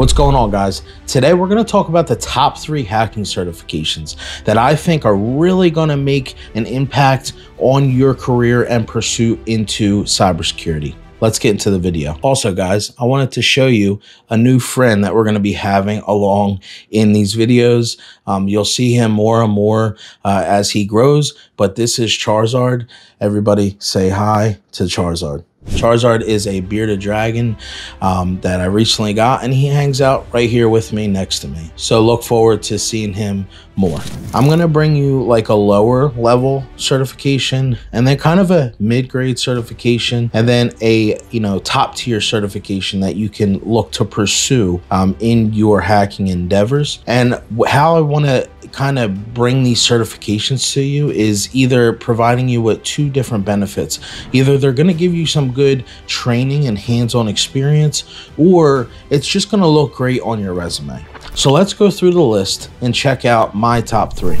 What's going on, guys? Today we're going to talk about the top three hacking certifications that I think are really going to make an impact on your career and pursuit into cybersecurity. Let's get into the video. Also, guys, I wanted to show you a new friend that we're going to be having along in these videos. Um, you'll see him more and more uh, as he grows, but this is Charizard. Everybody say hi to Charizard. Charizard is a bearded dragon um, that I recently got, and he hangs out right here with me next to me. So look forward to seeing him more. I'm going to bring you like a lower level certification and then kind of a mid-grade certification and then a, you know, top tier certification that you can look to pursue um, in your hacking endeavors. And how I want to kind of bring these certifications to you is either providing you with two different benefits. Either they're going to give you some good training and hands-on experience, or it's just going to look great on your resume. So let's go through the list and check out my top three.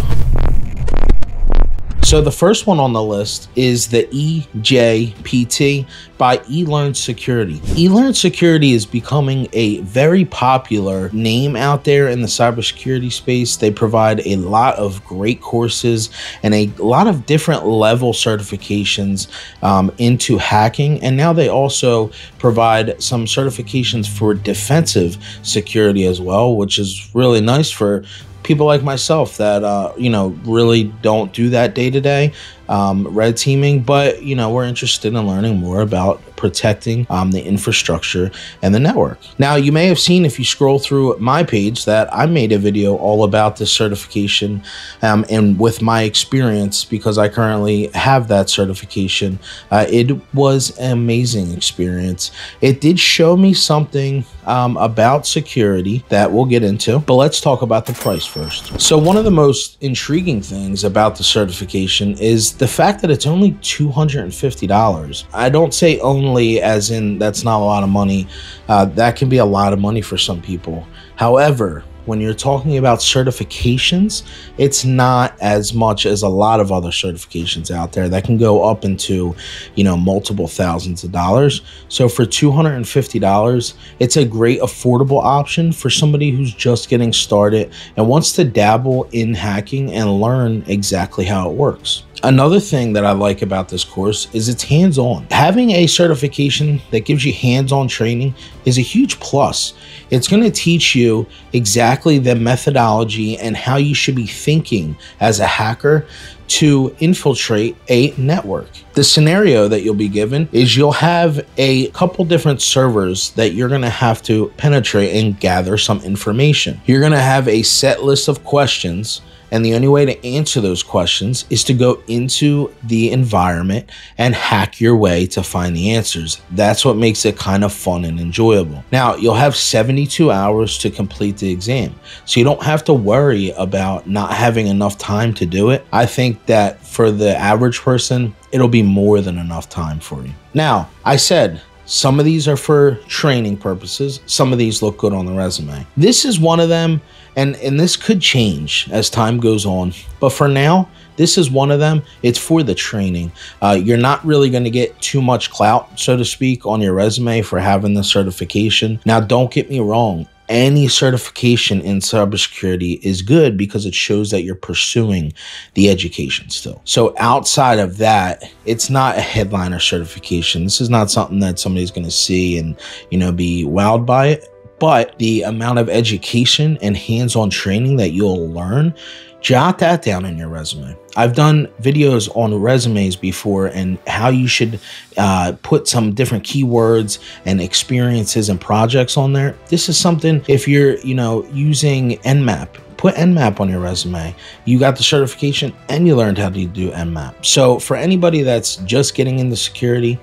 So the first one on the list is the EJPT by eLearn Security. eLearn Security is becoming a very popular name out there in the cybersecurity space. They provide a lot of great courses and a lot of different level certifications um, into hacking. And now they also provide some certifications for defensive security as well, which is really nice for people like myself that uh, you know really don't do that day to day um, red teaming, but you know we're interested in learning more about protecting um, the infrastructure and the network. Now, you may have seen if you scroll through my page that I made a video all about this certification um, and with my experience because I currently have that certification. Uh, it was an amazing experience. It did show me something um, about security that we'll get into, but let's talk about the price first. So, one of the most intriguing things about the certification is the fact that it's only $250. I don't say only as in that's not a lot of money. Uh, that can be a lot of money for some people. However, when you're talking about certifications, it's not as much as a lot of other certifications out there that can go up into, you know, multiple thousands of dollars. So for $250, it's a great affordable option for somebody who's just getting started and wants to dabble in hacking and learn exactly how it works. Another thing that I like about this course is it's hands on. Having a certification that gives you hands on training is a huge plus. It's going to teach you exactly the methodology and how you should be thinking as a hacker to infiltrate a network. The scenario that you'll be given is you'll have a couple different servers that you're going to have to penetrate and gather some information. You're going to have a set list of questions and the only way to answer those questions is to go into the environment and hack your way to find the answers. That's what makes it kind of fun and enjoyable. Now, you'll have 72 hours to complete the exam, so you don't have to worry about not having enough time to do it. I think that for the average person, it'll be more than enough time for you. Now, I said some of these are for training purposes. Some of these look good on the resume. This is one of them, and, and this could change as time goes on. But for now, this is one of them. It's for the training. Uh, you're not really going to get too much clout, so to speak, on your resume for having the certification. Now, don't get me wrong any certification in cybersecurity is good because it shows that you're pursuing the education still. So outside of that, it's not a headliner certification. This is not something that somebody's going to see and, you know, be wowed by it. But the amount of education and hands-on training that you'll learn jot that down in your resume. I've done videos on resumes before and how you should uh, put some different keywords and experiences and projects on there. This is something if you're, you know, using Nmap, put Nmap on your resume. You got the certification and you learned how to do Nmap. So for anybody that's just getting into security,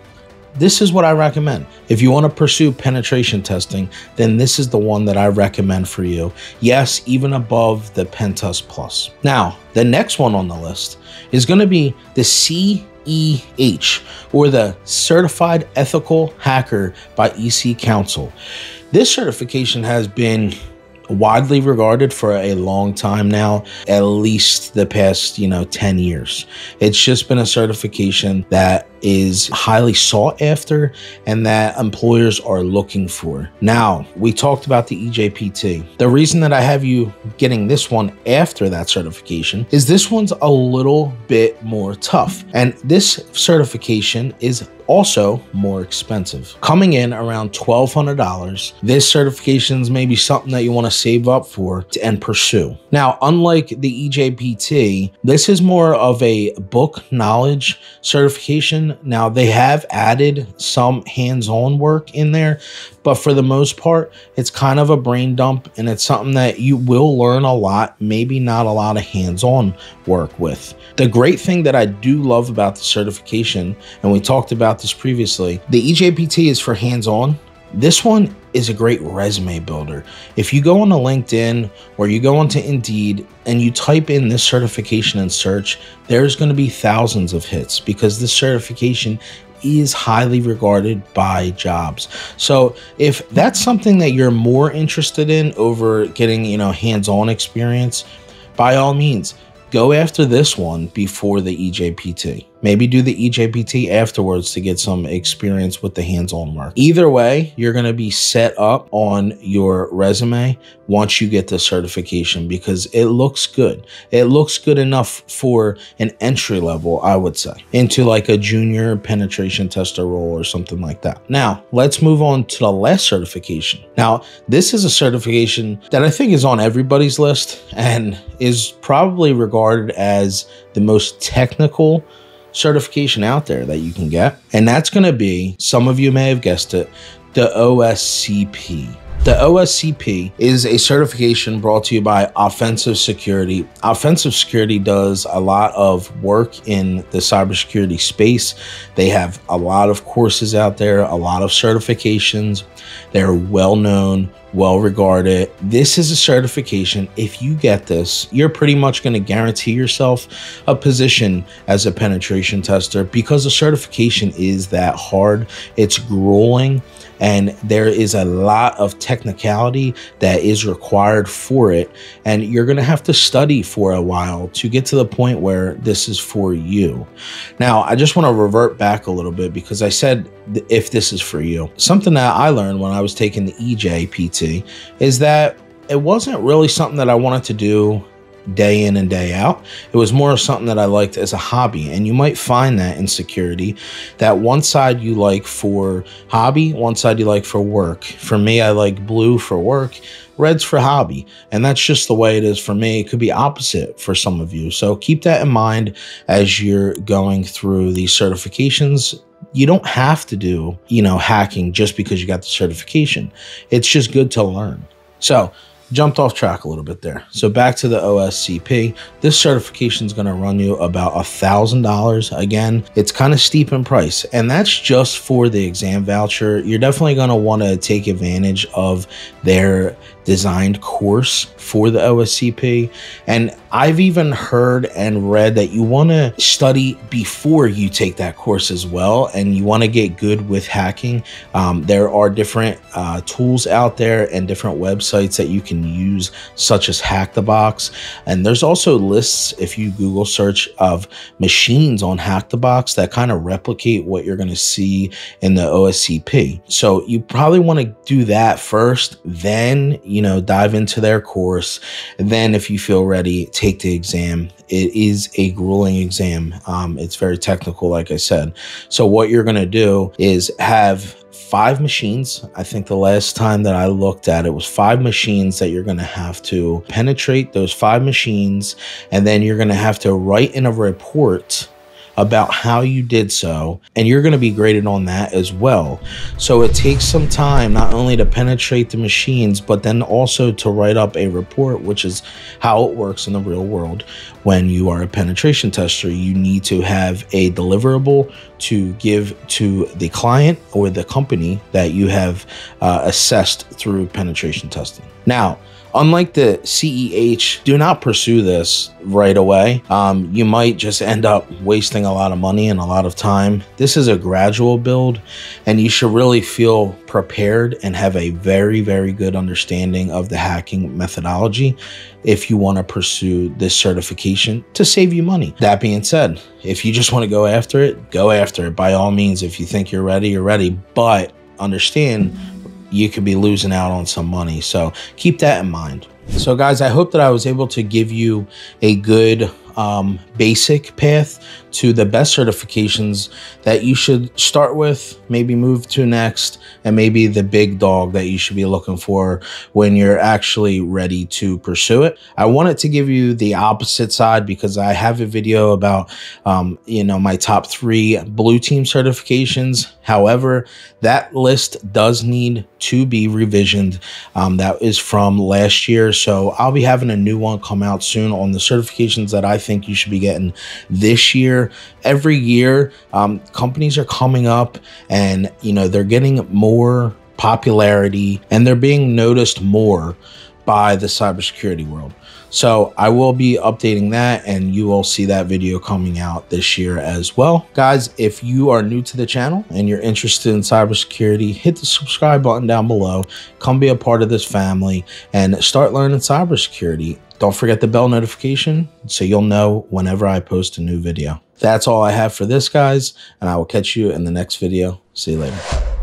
this is what I recommend. If you want to pursue penetration testing, then this is the one that I recommend for you. Yes, even above the Pentest Plus. Now, the next one on the list is going to be the CEH, or the Certified Ethical Hacker by EC Council. This certification has been widely regarded for a long time now, at least the past, you know, 10 years. It's just been a certification that is highly sought after and that employers are looking for. Now, we talked about the EJPT. The reason that I have you getting this one after that certification is this one's a little bit more tough. And this certification is also more expensive. Coming in around $1,200, this certification is maybe something that you want to save up for and pursue. Now, unlike the EJPT, this is more of a book knowledge certification. Now, they have added some hands on work in there, but for the most part, it's kind of a brain dump and it's something that you will learn a lot, maybe not a lot of hands on work with. The great thing that I do love about the certification, and we talked about this previously, the EJPT is for hands on. This one is a great resume builder. If you go on to LinkedIn or you go onto Indeed and you type in this certification and search, there's going to be thousands of hits because this certification is highly regarded by jobs. So if that's something that you're more interested in over getting, you know, hands-on experience, by all means, go after this one before the EJPT. Maybe do the EJPT afterwards to get some experience with the hands-on work. Either way, you're going to be set up on your resume once you get the certification because it looks good. It looks good enough for an entry level, I would say, into like a junior penetration tester role or something like that. Now, let's move on to the last certification. Now, this is a certification that I think is on everybody's list and is probably regarded as the most technical certification out there that you can get. And that's going to be, some of you may have guessed it, the OSCP. The OSCP is a certification brought to you by Offensive Security. Offensive Security does a lot of work in the cybersecurity space. They have a lot of courses out there, a lot of certifications. They're well known, well regarded. This is a certification. If you get this, you're pretty much going to guarantee yourself a position as a penetration tester because the certification is that hard. It's grueling and there is a lot of technicality that is required for it and you're going to have to study for a while to get to the point where this is for you now i just want to revert back a little bit because i said if this is for you something that i learned when i was taking the ejpt is that it wasn't really something that i wanted to do day in and day out. It was more of something that I liked as a hobby. And you might find that insecurity that one side you like for hobby, one side you like for work. For me, I like blue for work, red's for hobby. And that's just the way it is for me. It could be opposite for some of you. So keep that in mind as you're going through these certifications you don't have to do, you know, hacking just because you got the certification. It's just good to learn. So jumped off track a little bit there. So back to the OSCP. This certification is going to run you about a thousand dollars. Again, it's kind of steep in price, and that's just for the exam voucher. You're definitely going to want to take advantage of their designed course for the OSCP. And I've even heard and read that you want to study before you take that course as well, and you want to get good with hacking. Um, there are different uh, tools out there and different websites that you can use, such as Hack the Box. And there's also lists, if you Google search, of machines on Hack the Box that kind of replicate what you're going to see in the OSCP. So you probably want to do that first, then you know, dive into their course. Then, if you feel ready, take the exam. It is a grueling exam. Um, it's very technical, like I said. So, what you're going to do is have five machines. I think the last time that I looked at it was five machines that you're going to have to penetrate those five machines. And then you're going to have to write in a report about how you did so, and you're going to be graded on that as well. So it takes some time not only to penetrate the machines, but then also to write up a report, which is how it works in the real world. When you are a penetration tester, you need to have a deliverable to give to the client or the company that you have uh, assessed through penetration testing. Now, Unlike the CEH, do not pursue this right away. Um, you might just end up wasting a lot of money and a lot of time. This is a gradual build, and you should really feel prepared and have a very, very good understanding of the hacking methodology if you want to pursue this certification to save you money. That being said, if you just want to go after it, go after it. By all means, if you think you're ready, you're ready. But understand you could be losing out on some money. So keep that in mind. So, guys, I hope that I was able to give you a good um, basic path to the best certifications that you should start with, maybe move to next, and maybe the big dog that you should be looking for when you're actually ready to pursue it. I wanted to give you the opposite side because I have a video about, um, you know, my top three blue team certifications. However, that list does need to be revisioned. Um, that is from last year. So I'll be having a new one come out soon on the certifications that I think you should be getting this year. Every year, um, companies are coming up and, you know, they're getting more popularity and they're being noticed more by the cybersecurity world. So I will be updating that and you will see that video coming out this year as well. Guys, if you are new to the channel and you're interested in cybersecurity, hit the subscribe button down below. Come be a part of this family and start learning cybersecurity. Don't forget the bell notification so you'll know whenever I post a new video. That's all I have for this, guys, and I will catch you in the next video. See you later.